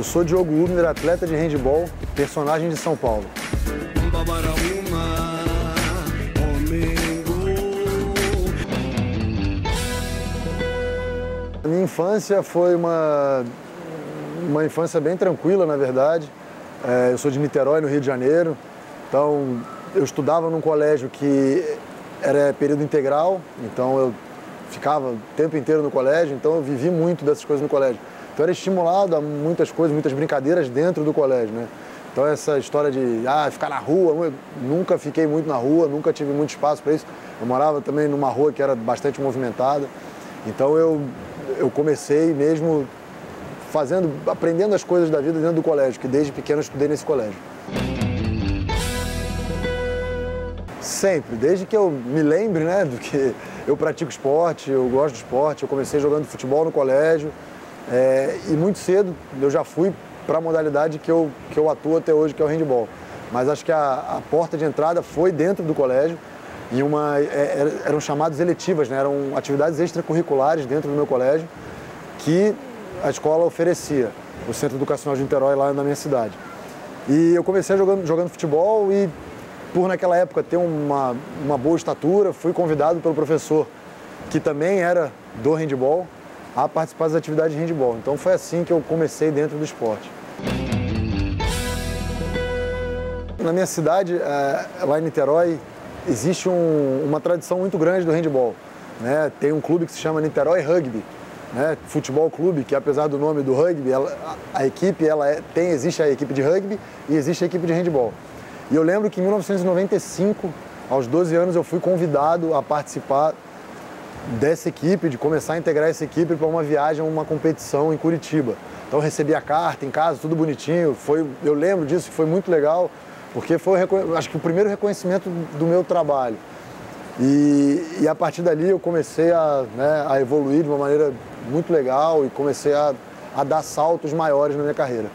Eu sou Diogo Hubner, atleta de handball, personagem de São Paulo. A minha infância foi uma, uma infância bem tranquila, na verdade. É, eu sou de Niterói, no Rio de Janeiro. Então, eu estudava num colégio que era período integral, então eu ficava o tempo inteiro no colégio, então eu vivi muito dessas coisas no colégio. Então, era estimulado a muitas coisas, muitas brincadeiras dentro do colégio, né? Então, essa história de ah, ficar na rua, nunca fiquei muito na rua, nunca tive muito espaço para isso. Eu morava também numa rua que era bastante movimentada. Então, eu, eu comecei mesmo fazendo, aprendendo as coisas da vida dentro do colégio, que desde pequeno estudei nesse colégio. Sempre, desde que eu me lembre, né, do que eu pratico esporte, eu gosto de esporte, eu comecei jogando futebol no colégio é, e muito cedo eu já fui para a modalidade que eu, que eu atuo até hoje, que é o handball. Mas acho que a, a porta de entrada foi dentro do colégio e uma, é, eram chamadas eletivas, né, eram atividades extracurriculares dentro do meu colégio que a escola oferecia, o Centro Educacional de Niterói, lá na minha cidade. E eu comecei jogando, jogando futebol e, por naquela época ter uma, uma boa estatura, fui convidado pelo professor, que também era do handball, a participar das atividades de handball. Então foi assim que eu comecei dentro do esporte. Na minha cidade, é, lá em Niterói, existe um, uma tradição muito grande do handball. Né? Tem um clube que se chama Niterói Rugby, né, futebol clube, que apesar do nome do rugby, ela, a, a, equipe ela é, tem existe a equipe de rugby e existe a equipe de handball. E eu lembro que em 1995, aos 12 anos, eu fui convidado a participar dessa equipe, de começar a integrar essa equipe para uma viagem, uma competição em Curitiba. Então recebi a carta em casa, tudo bonitinho. Foi, eu lembro disso, foi muito legal, porque foi acho que o primeiro reconhecimento do meu trabalho. E, e a partir dali eu comecei a, né, a evoluir de uma maneira muito legal e comecei a, a dar saltos maiores na minha carreira.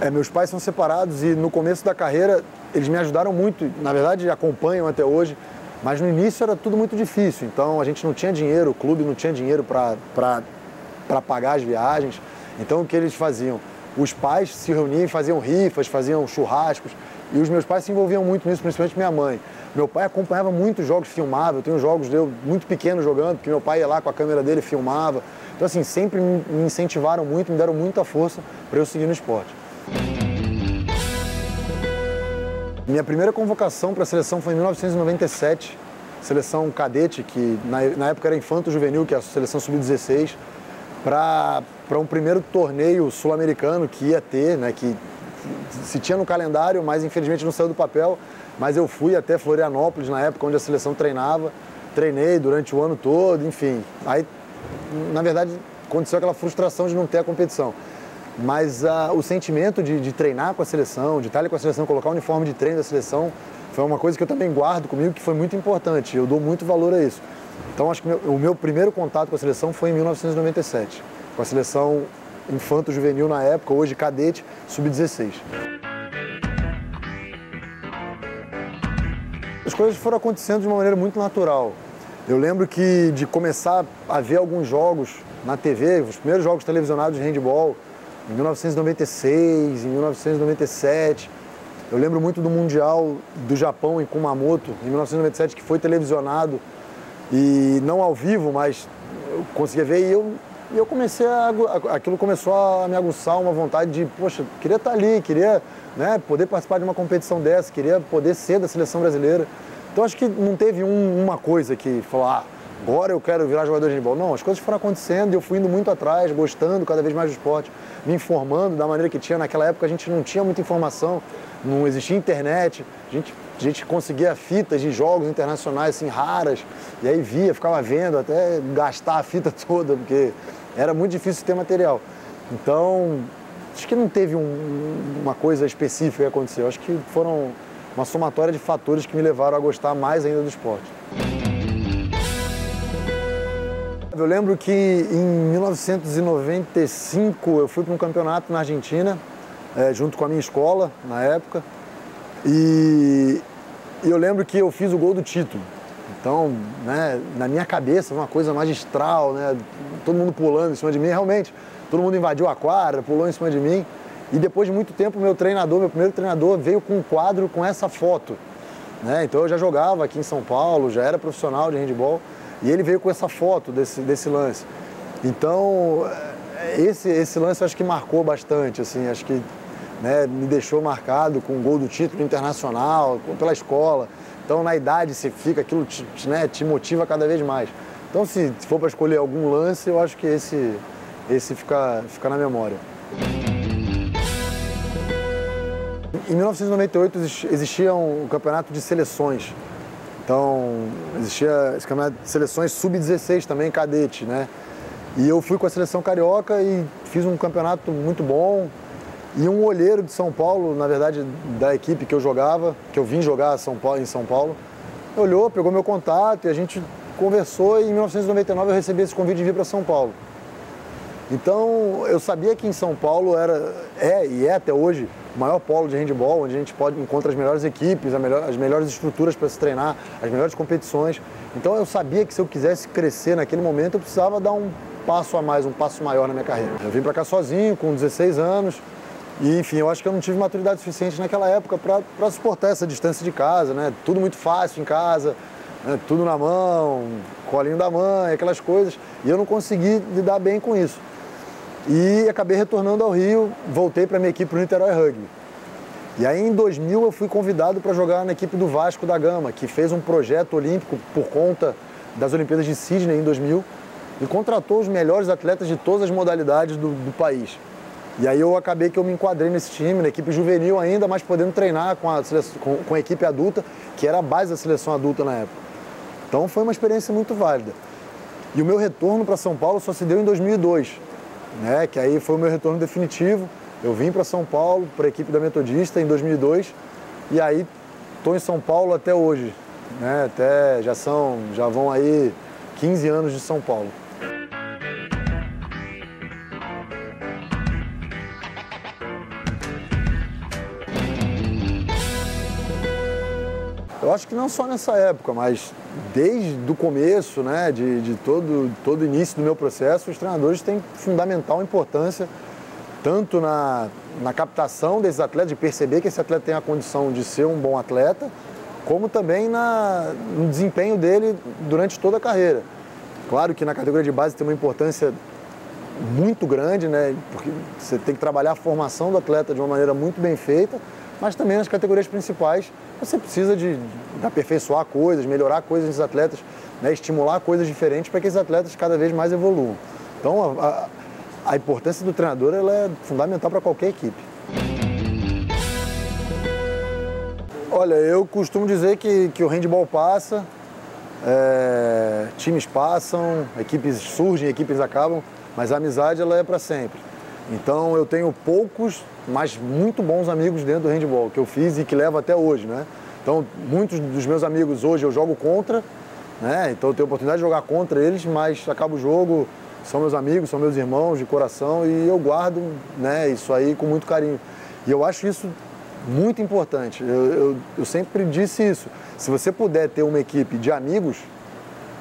É, meus pais são separados e no começo da carreira eles me ajudaram muito, na verdade acompanham até hoje, mas no início era tudo muito difícil, então a gente não tinha dinheiro, o clube não tinha dinheiro para pagar as viagens. Então o que eles faziam? Os pais se reuniam, faziam rifas, faziam churrascos, e os meus pais se envolviam muito nisso, principalmente minha mãe. Meu pai acompanhava muitos jogos, filmava. Eu tenho jogos dele muito pequeno jogando, porque meu pai ia lá com a câmera dele filmava. Então, assim, sempre me incentivaram muito, me deram muita força para eu seguir no esporte. Minha primeira convocação para a seleção foi em 1997, seleção cadete, que na, época era infanto juvenil, que é a seleção sub-16, para um primeiro torneio sul-americano que ia ter, né, que se tinha no calendário, mas infelizmente não saiu do papel, mas eu fui até Florianópolis na época onde a seleção treinava, treinei durante o ano todo, enfim. Aí, na verdade, aconteceu aquela frustração de não ter a competição. Mas uh, o sentimento de, de, treinar com a seleção, de estar com a seleção, colocar o uniforme de treino da seleção, foi uma coisa que eu também guardo comigo, que foi muito importante. Eu dou muito valor a isso. Então, acho que meu, o meu primeiro contato com a seleção foi em 1997, com a seleção infanto-juvenil na época, hoje cadete, sub-16. As coisas foram acontecendo de uma maneira muito natural. Eu lembro que de começar a ver alguns jogos na TV, os primeiros jogos televisionados de handball, em 1996, em 1997. Eu lembro muito do Mundial do Japão em Kumamoto, em 1997, que foi televisionado e não ao vivo, mas eu conseguia ver e eu, eu comecei a. aquilo começou a me aguçar uma vontade de, poxa, queria estar ali, queria né, poder participar de uma competição dessa, queria poder ser da seleção brasileira. Então acho que não teve um, uma coisa que falou, ah, agora eu quero virar jogador de handball. Não, as coisas foram acontecendo e eu fui indo muito atrás, gostando cada vez mais do esporte, me informando da maneira que tinha. Naquela época a gente não tinha muita informação, não existia internet, a gente, a gente conseguia fitas de jogos internacionais assim raras, e aí via, ficava vendo até gastar a fita toda, porque era muito difícil ter material. Então, acho que não teve um, uma coisa específica que aconteceu. Acho que foram uma somatória de fatores que me levaram a gostar mais ainda do esporte. Eu lembro que em 1995 eu fui para um campeonato na Argentina, é, junto com a minha escola na época, e, eu lembro que eu fiz o gol do título. Então, né, na minha cabeça, uma coisa magistral, né? Todo mundo pulando em cima de mim, realmente. Todo mundo invadiu a quadra, pulou em cima de mim. E depois de muito tempo, meu treinador, meu primeiro treinador, veio com um quadro com essa foto. Né? Então eu já jogava aqui em São Paulo, já era profissional de handball, e ele veio com essa foto desse, desse lance. Então, eh, esse, esse lance eu acho que marcou bastante, assim, acho que né, me deixou marcado com o gol do título internacional, pela escola. Então, na idade, você fica, aquilo te, né, te motiva cada vez mais. Então, se for para escolher algum lance, eu acho que esse, esse fica, fica na memória. Em 1998 existia um campeonato de seleções. Então, existia esse campeonato de seleções sub-16 também, cadete, né? E eu fui com a seleção carioca e fiz um campeonato muito bom. E um olheiro de São Paulo, na verdade, da equipe que eu jogava, que eu vim jogar São Paulo, em São Paulo, olhou, pegou meu contato e a gente conversou e em 1999 eu recebi esse convite de vir para São Paulo. Então, eu sabia que em São Paulo era, é e é até hoje o maior polo de handball, onde a gente pode encontrar as melhores equipes, melhor, as melhores estruturas para se treinar, as melhores competições. Então, eu sabia que se eu quisesse crescer naquele momento, eu precisava dar um passo a mais, um passo maior na minha carreira. Eu vim para cá sozinho, com 16 anos, e enfim, eu acho que eu não tive maturidade suficiente naquela época para suportar essa distância de casa, né? Tudo muito fácil em casa, né? tudo na mão, colinho da mãe, aquelas coisas. E eu não consegui lidar bem com isso. E acabei retornando ao Rio, voltei para minha equipe do Niterói Rugby. E aí em 2000 eu fui convidado para jogar na equipe do Vasco da Gama, que fez um projeto olímpico por conta das Olimpíadas de Sydney em 2000 e contratou os melhores atletas de todas as modalidades do, do país. E aí eu acabei que eu me enquadrei nesse time, na equipe juvenil ainda, mas podendo treinar com a, seleção, com, com a equipe adulta, que era a base da seleção adulta na época. Então foi uma experiência muito válida. E o meu retorno para São Paulo só se deu em 2002 né? Que aí foi o meu retorno definitivo. Eu vim para São Paulo, para a equipe da Metodista em 2002 e aí estou em São Paulo até hoje, né? Até já são, já vão aí 15 anos de São Paulo. Eu acho que não só nessa época, mas desde o começo, né, de, de todo, todo início do meu processo, os treinadores têm fundamental importância tanto na, na captação desses atletas, de perceber que esse atleta tem a condição de ser um bom atleta, como também na, no desempenho dele durante toda a carreira. Claro que na categoria de base tem uma importância muito grande, né? Porque você tem que trabalhar a formação do atleta de uma maneira muito bem feita, mas também nas categorias principais você precisa de, de aperfeiçoar coisas, melhorar coisas nos atletas, né, estimular coisas diferentes para que esses atletas cada vez mais evoluam. Então, a, a, a importância do treinador ela é fundamental para qualquer equipe. Olha, eu costumo dizer que, que o handball passa, é, times passam, equipes surgem, equipes acabam, mas a amizade ela é para sempre. Então eu tenho poucos, mas muito bons amigos dentro do handball que eu fiz e que levo até hoje, né? Então muitos dos meus amigos hoje eu jogo contra, né? Então eu tenho a oportunidade de jogar contra eles, mas acaba o jogo, são meus amigos, são meus irmãos de coração e eu guardo, né? Isso aí com muito carinho. E eu acho isso muito importante. Eu, eu, eu sempre disse isso. Se você puder ter uma equipe de amigos,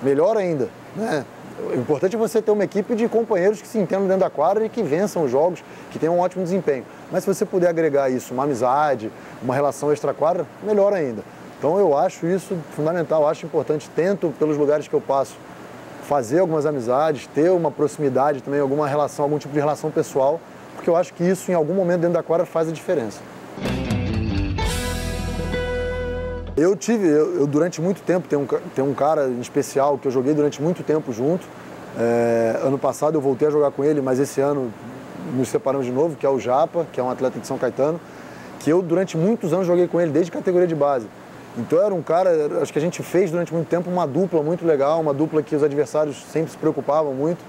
melhor ainda, né? O importante é você ter uma equipe de companheiros que se entendam dentro da quadra e que vençam os jogos, que tenham um ótimo desempenho. Mas se você puder agregar isso, uma amizade, uma relação extra-quadra, melhor ainda. Então eu acho isso fundamental, acho importante. Tento, pelos lugares que eu passo, fazer algumas amizades, ter uma proximidade também, alguma relação, algum tipo de relação pessoal, porque eu acho que isso em algum momento dentro da quadra faz a diferença. Eu tive, eu, eu, durante muito tempo, tem um, tem um cara em especial que eu joguei durante muito tempo junto. É, ano passado eu voltei a jogar com ele, mas esse ano nos separamos de novo, que é o Japa, que é um atleta de São Caetano, que eu durante muitos anos joguei com ele, desde categoria de base. Então era um cara, acho que a gente fez durante muito tempo uma dupla muito legal, uma dupla que os adversários sempre se preocupavam muito,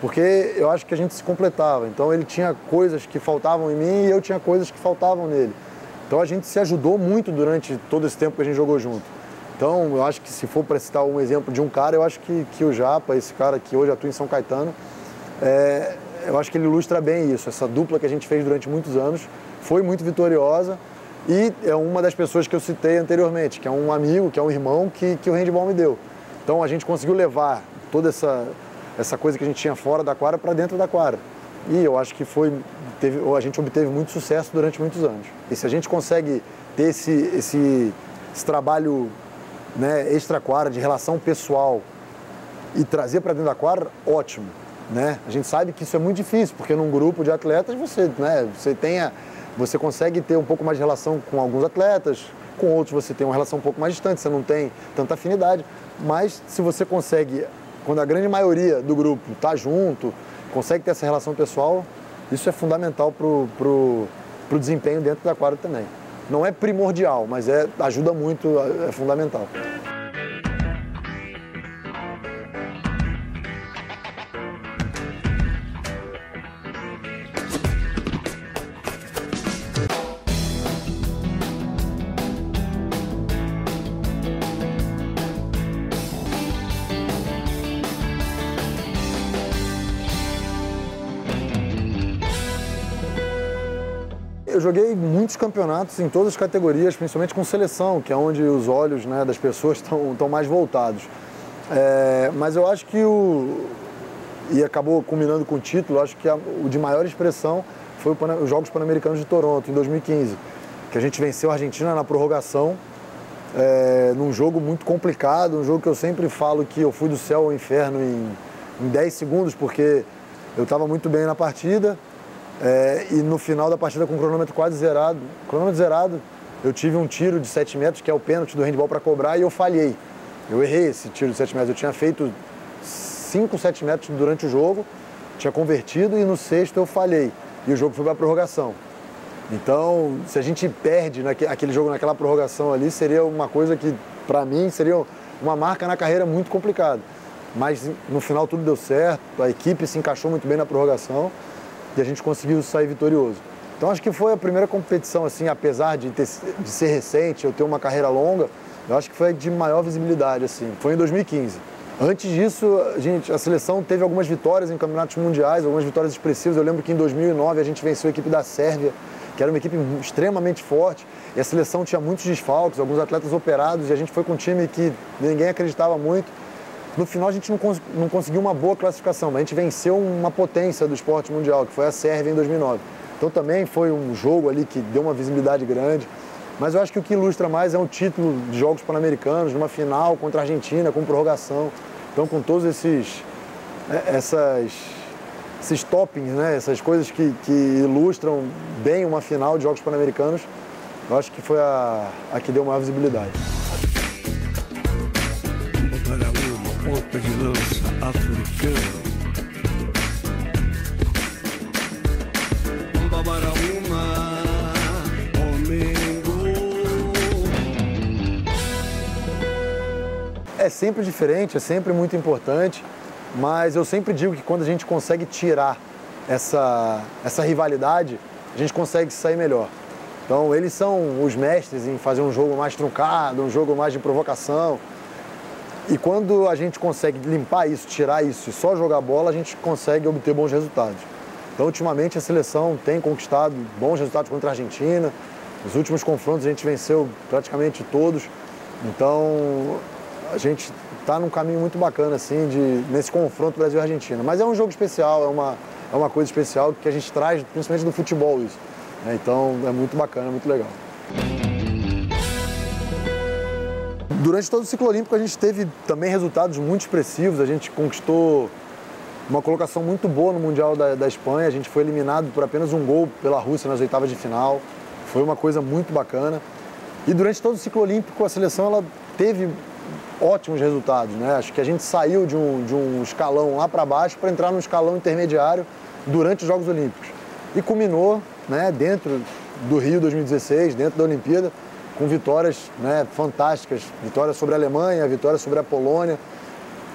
porque eu acho que a gente se completava. Então ele tinha coisas que faltavam em mim e eu tinha coisas que faltavam nele. Então a gente se ajudou muito durante todo esse tempo que a gente jogou junto. Então eu acho que se for para citar um exemplo de um cara, eu acho que, que o Japa, esse cara que hoje atua em São Caetano, é, eu acho que ele ilustra bem isso. Essa dupla que a gente fez durante muitos anos foi muito vitoriosa e é uma das pessoas que eu citei anteriormente, que é um amigo, que é um irmão que, que o handball me deu. Então a gente conseguiu levar toda essa, essa coisa que a gente tinha fora da quadra para dentro da quadra. E eu acho que foi, teve, a gente obteve muito sucesso durante muitos anos. E se a gente consegue ter esse, esse, esse trabalho né, extra-quadra, de relação pessoal, e trazer para dentro da quadra, ótimo. Né? A gente sabe que isso é muito difícil, porque num grupo de atletas você, né, você, tenha, você consegue ter um pouco mais de relação com alguns atletas, com outros você tem uma relação um pouco mais distante, você não tem tanta afinidade. Mas se você consegue, quando a grande maioria do grupo está junto, consegue ter essa relação pessoal, isso é fundamental para o desempenho dentro da quadra também. Não é primordial, mas é, ajuda muito, é fundamental. Joguei muitos campeonatos em todas as categorias, principalmente com seleção, que é onde os olhos né, das pessoas estão mais voltados. É, mas eu acho que o. E acabou culminando com o título, acho que a, o de maior expressão foi os Jogos Pan-Americanos de Toronto, em 2015, que a gente venceu a Argentina na prorrogação, é, num jogo muito complicado, um jogo que eu sempre falo que eu fui do céu ao inferno em, em 10 segundos, porque eu estava muito bem na partida, é, e no final da partida, com o cronômetro quase zerado, cronômetro zerado, eu tive um tiro de 7 metros, que é o pênalti do handball para cobrar, e eu falhei. Eu errei esse tiro de 7 metros. Eu tinha feito 5, 7 metros durante o jogo, tinha convertido e no sexto eu falhei. E o jogo foi para a prorrogação. Então, se a gente perde naquele jogo, naquela prorrogação ali, seria uma coisa que, para mim, seria uma marca na carreira muito complicada. Mas no final tudo deu certo, a equipe se encaixou muito bem na prorrogação e a gente conseguiu sair vitorioso. Então acho que foi a primeira competição, assim, apesar de, ter, de ser recente, eu ter uma carreira longa, eu acho que foi de maior visibilidade, assim. Foi em 2015. Antes disso, a, gente, a seleção teve algumas vitórias em campeonatos mundiais, algumas vitórias expressivas. Eu lembro que em 2009 a gente venceu a equipe da Sérvia, que era uma equipe extremamente forte, e a seleção tinha muitos desfalques, alguns atletas operados, e a gente foi com um time que ninguém acreditava muito. No final a gente não, cons não conseguiu uma boa classificação, mas a gente venceu uma potência do esporte mundial, que foi a Sérvia em 2009. Então também foi um jogo ali que deu uma visibilidade grande. Mas eu acho que o que ilustra mais é um título de Jogos Pan-Americanos, numa final contra a Argentina, com prorrogação. Então com todos esses, é, essas, esses toppings, né? essas coisas que, que ilustram bem uma final de Jogos Pan-Americanos, eu acho que foi a, a que deu maior visibilidade. É sempre diferente, é sempre muito importante, mas eu sempre digo que quando a gente consegue tirar essa, essa rivalidade, a gente consegue sair melhor. Então, eles são os mestres em fazer um jogo mais truncado, um jogo mais de provocação. E quando a gente consegue limpar isso, tirar isso e só jogar bola, a gente consegue obter bons resultados. Então, ultimamente, a seleção tem conquistado bons resultados contra a Argentina. Os últimos confrontos a gente venceu praticamente todos. Então, a gente está num caminho muito bacana, assim, de, nesse confronto Brasil-Argentina. Mas é um jogo especial, é uma, é uma coisa especial que a gente traz, principalmente do futebol, isso. Né? Então, é muito bacana, muito legal. Durante todo o ciclo olímpico a gente teve também resultados muito expressivos, a gente conquistou uma colocação muito boa no Mundial da, da, Espanha, a gente foi eliminado por apenas um gol pela Rússia nas oitavas de final, foi uma coisa muito bacana. E durante todo o ciclo olímpico a seleção ela teve ótimos resultados, né? Acho que a gente saiu de um, de um escalão lá para baixo para entrar num escalão intermediário durante os Jogos Olímpicos. E culminou né, dentro do Rio 2016, dentro da Olimpíada, com vitórias né, fantásticas, vitória sobre a Alemanha, vitória sobre a Polônia,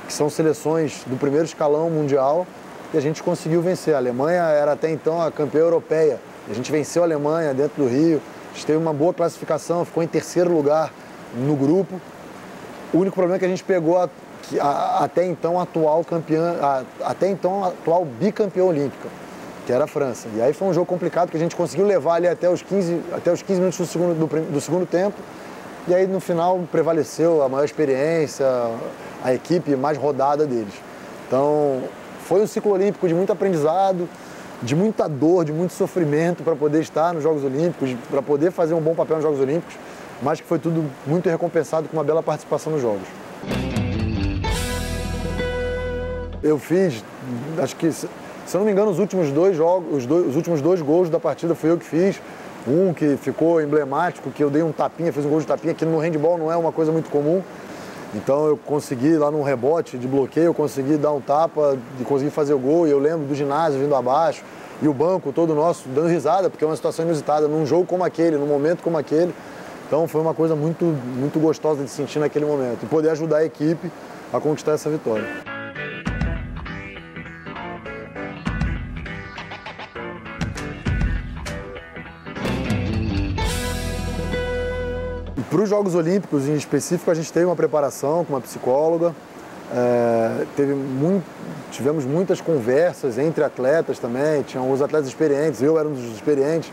que são seleções do primeiro escalão mundial e a gente conseguiu vencer. A Alemanha era até então a campeã europeia. A gente venceu a Alemanha dentro do Rio, a gente teve uma boa classificação, ficou em terceiro lugar no grupo. O único problema é que a gente pegou a, a, até então atual campeã, a, até então atual bicampeã olímpica que era a França. E aí foi um jogo complicado que a gente conseguiu levar ali até os 15, até os 15 minutos do segundo, do, do segundo tempo. E aí no final prevaleceu a maior experiência, a equipe mais rodada deles. Então foi um ciclo olímpico de muito aprendizado, de muita dor, de muito sofrimento para poder estar nos Jogos Olímpicos, para poder fazer um bom papel nos Jogos Olímpicos, mas que foi tudo muito recompensado com uma bela participação nos Jogos. Eu fiz, acho que, se eu não me engano, os últimos dois jogos, os, dois, os últimos dois gols da partida fui eu que fiz. Um que ficou emblemático, que eu dei um tapinha, fiz um gol de tapinha, que no handball não é uma coisa muito comum. Então eu consegui lá num rebote de bloqueio, eu consegui dar um tapa e consegui fazer o gol. E eu lembro do ginásio vindo abaixo e o banco todo nosso dando risada, porque é uma situação inusitada, num jogo como aquele, num momento como aquele. Então foi uma coisa muito, muito gostosa de sentir naquele momento e poder ajudar a equipe a conquistar essa vitória. Para os Jogos Olímpicos em específico, a gente teve uma preparação com uma psicóloga, é, teve muito, tivemos muitas conversas entre atletas também, tinham os atletas experientes, eu era um dos experientes.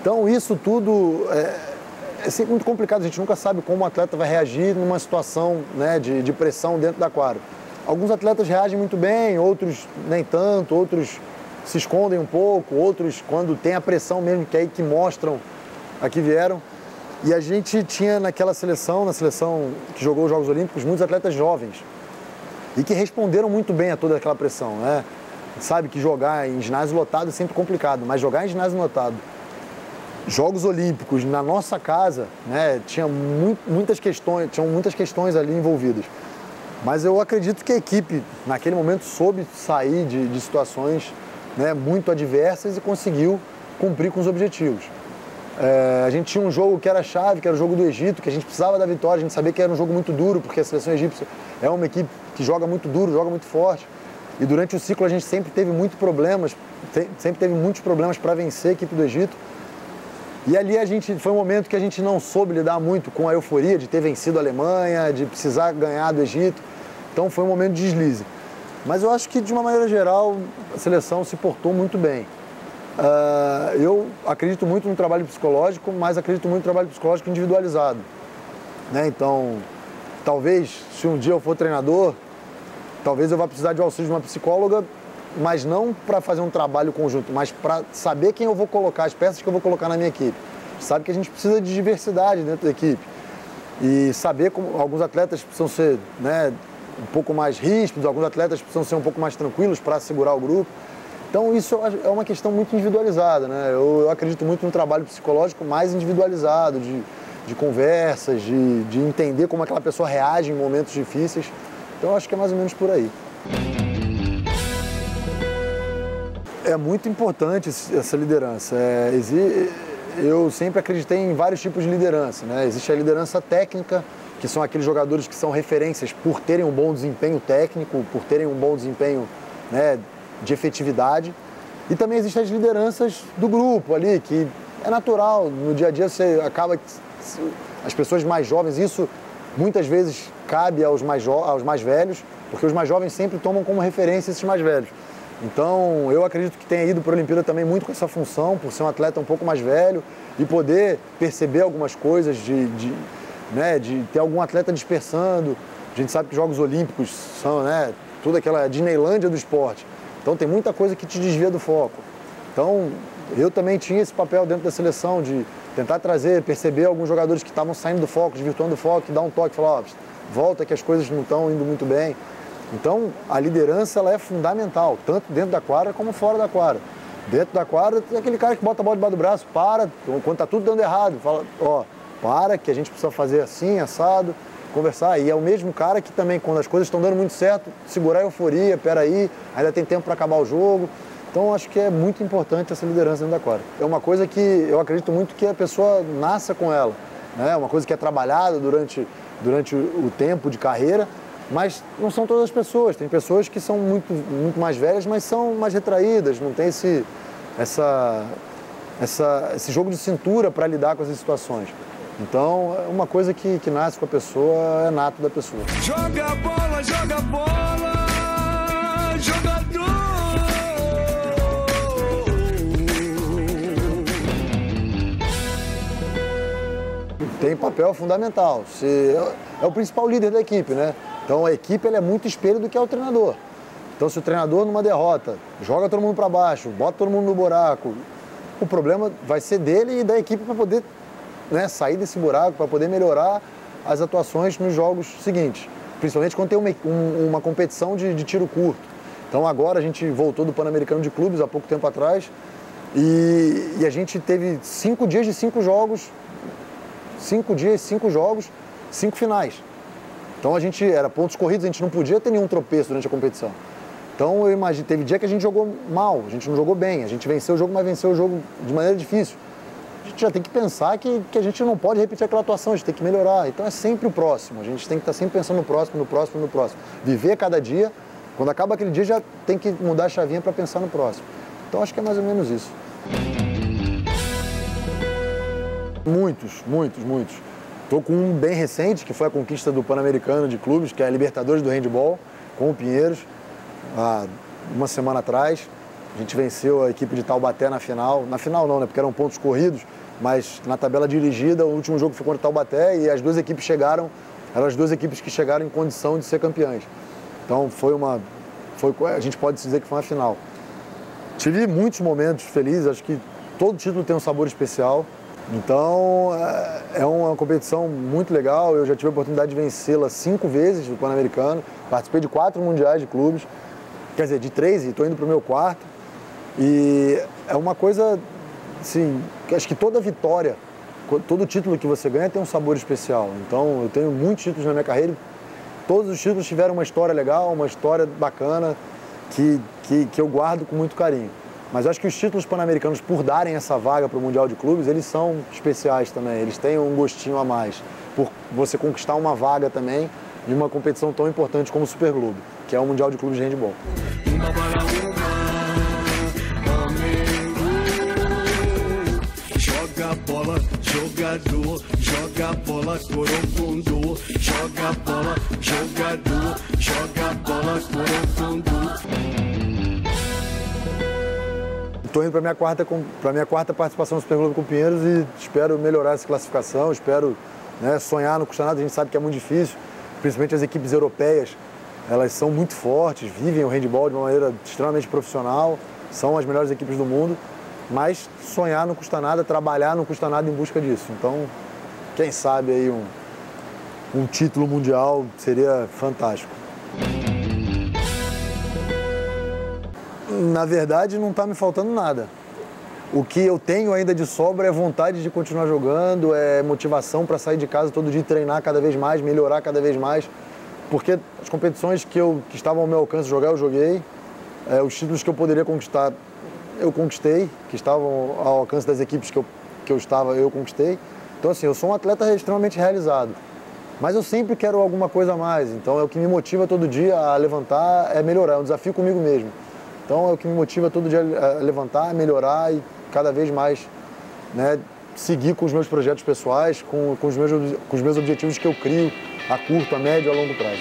Então isso tudo é, é sempre muito complicado, a gente nunca sabe como o atleta vai reagir numa situação né, de, de pressão dentro da quadra. Alguns atletas reagem muito bem, outros nem tanto, outros se escondem um pouco, outros quando tem a pressão mesmo, que é aí que mostram a que vieram. E a gente tinha naquela seleção, na seleção que jogou os Jogos Olímpicos, muitos atletas jovens e que responderam muito bem a toda aquela pressão, né? Sabe que jogar em ginásio lotado é sempre complicado, mas jogar em ginásio lotado, Jogos Olímpicos na nossa casa, né? Tinha muitas questões, tinham muitas questões ali envolvidas. Mas eu acredito que a equipe, naquele momento, soube sair de, de situações né, muito adversas e conseguiu cumprir com os objetivos. É, a gente tinha um jogo que era chave, que era o jogo do Egito, que a gente precisava da vitória, a gente sabia que era um jogo muito duro, porque a seleção egípcia é uma equipe que joga muito duro, joga muito forte. E durante o ciclo a gente sempre teve muitos problemas, sempre teve muitos problemas para vencer a equipe do Egito. E ali a gente foi um momento que a gente não soube lidar muito com a euforia de ter vencido a Alemanha, de precisar ganhar do Egito. Então foi um momento de deslize. Mas eu acho que de uma maneira geral a seleção se portou muito bem. Uh, eu acredito muito no trabalho psicológico, mas acredito muito no trabalho psicológico individualizado. Né? Então, talvez, se um dia eu for treinador, talvez eu vá precisar de auxílio de uma psicóloga, mas não para fazer um trabalho conjunto, mas para saber quem eu vou colocar, as peças que eu vou colocar na minha equipe. Sabe que a gente precisa de diversidade dentro da equipe. E saber como alguns atletas precisam ser né, um pouco mais ríspidos, alguns atletas precisam ser um pouco mais tranquilos para segurar o grupo. Então isso é uma questão muito individualizada, né? Eu, eu acredito muito no trabalho psicológico mais individualizado, de, de conversas, de, de entender como aquela pessoa reage em momentos difíceis. Então eu acho que é mais ou menos por aí. É muito importante essa liderança. É, eu sempre acreditei em vários tipos de liderança. Né? Existe a liderança técnica, que são aqueles jogadores que são referências por terem um bom desempenho técnico, por terem um bom desempenho né, de efetividade. E também existem as lideranças do grupo ali, que é natural, no dia a dia você acaba. As pessoas mais jovens, isso muitas vezes cabe aos mais, aos mais velhos, porque os mais jovens sempre tomam como referência esses mais velhos. Então, eu acredito que tenha ido para a Olimpíada também muito com essa função, por ser um atleta um pouco mais velho e poder perceber algumas coisas, de, de, né, de ter algum atleta dispersando. A gente sabe que os Jogos Olímpicos são né, toda aquela Disneylândia do esporte. Então tem muita coisa que te desvia do foco. Então eu também tinha esse papel dentro da seleção de tentar trazer, perceber alguns jogadores que estavam saindo do foco, desvirtuando o foco, dar um toque, falar, ó, volta que as coisas não estão indo muito bem. Então a liderança ela é fundamental, tanto dentro da quadra como fora da quadra. Dentro da quadra tem aquele cara que bota a bola debaixo do braço, para, quando está tudo dando errado, fala, ó, para que a gente precisa fazer assim, assado conversar. E é o mesmo cara que também, quando as coisas estão dando muito certo, segurar a euforia, peraí, ainda tem tempo para acabar o jogo. Então acho que é muito importante essa liderança dentro da quadra. É uma coisa que eu acredito muito que a pessoa nasça com ela. Né? É uma coisa que é trabalhada durante, durante o tempo de carreira, mas não são todas as pessoas. Tem pessoas que são muito, muito mais velhas, mas são mais retraídas, não tem esse, essa, essa, esse jogo de cintura para lidar com essas situações. Então, é uma coisa que, que nasce com a pessoa, é nato da pessoa. Joga bola, joga bola, jogador! tem papel fundamental. Se, é o principal líder da equipe, né? Então a equipe é muito espelho do que é o treinador. Então se o treinador numa derrota joga todo mundo para baixo, bota todo mundo no buraco, o problema vai ser dele e da equipe para poder né, sair desse buraco, para poder melhorar as atuações nos jogos seguintes. Principalmente quando tem uma, um, uma competição de, de tiro curto. Então agora a gente voltou do Pan-Americano de Clubes há pouco tempo atrás e, e, a gente teve cinco dias de cinco jogos, cinco dias, cinco jogos, cinco finais. Então a gente era pontos corridos, a gente não podia ter nenhum tropeço durante a competição. Então eu imagino, teve dia que a gente jogou mal, a gente não jogou bem, a gente venceu o jogo, mas venceu o jogo de maneira difícil. Gente já tem que pensar que, que a gente não pode repetir aquela atuação, a gente tem que melhorar. Então é sempre o próximo, a gente tem que estar sempre pensando no próximo, no próximo, no próximo. Viver cada dia quando acaba aquele dia, já tem que mudar a chavinha para pensar no próximo. Então acho que é mais ou menos isso. Muitos, muitos, muitos. Estou com um bem recente, que foi a conquista do Pan-Americano de Clubes, que é a Libertadores do Handball, com o Pinheiros, há uma semana atrás. A gente venceu a equipe de Taubaté na final. Na final não, né? Porque eram pontos corridos, mas na tabela dirigida, o último jogo foi contra o Taubaté e as duas equipes chegaram, eram as duas equipes que chegaram em condição de ser campeãs. Então foi uma. Foi, a gente pode dizer que foi uma final. Tive muitos momentos felizes, acho que todo título tem um sabor especial. Então é, é uma competição muito legal. Eu já tive a oportunidade de vencê-la cinco vezes no Pan-Americano. Participei de quatro mundiais de clubes, quer dizer, de três e estou indo para o meu quarto. E é uma coisa, assim, acho que toda vitória, todo título que você ganha tem um sabor especial. Então eu tenho muitos títulos na minha carreira todos os títulos tiveram uma história legal, uma história bacana que, que, que eu guardo com muito carinho. Mas acho que os títulos pan-americanos, por darem essa vaga para o Mundial de Clubes, eles são especiais também. Eles têm um gostinho a mais. Por você conquistar uma vaga também em uma competição tão importante como o Super Globo, que é o Mundial de Clubes de Handball. Bola, jogador, joga bola, corocondô, joga bola, jogador, joga bola, corocondô. Estou indo para minha quarta para minha quarta participação no Super Globo com Pinheiros e espero melhorar essa classificação, espero né, sonhar no Custanado, a gente sabe que é muito difícil, principalmente as equipes europeias, elas são muito fortes, vivem o handball de uma maneira extremamente profissional, são as melhores equipes do mundo mas sonhar não custa nada, trabalhar não custa nada em busca disso. Então, quem sabe aí um, um título mundial seria fantástico. Na verdade, não está me faltando nada. O que eu tenho ainda de sobra é vontade de continuar jogando, é motivação para sair de casa todo dia treinar cada vez mais, melhorar cada vez mais. Porque as competições que, eu, que estavam ao meu alcance jogar, eu joguei. É, os títulos que eu poderia conquistar, eu conquistei, que estavam ao alcance das equipes que eu, que eu estava, eu conquistei. Então, assim, eu sou um atleta extremamente realizado. Mas eu sempre quero alguma coisa a mais. Então, é o que me motiva todo dia a levantar, é melhorar. É um desafio comigo mesmo. Então, é o que me motiva todo dia a levantar, melhorar e cada vez mais né, seguir com os meus projetos pessoais, com, com, os meus, com os meus objetivos que eu crio a curto, a médio e a longo prazo.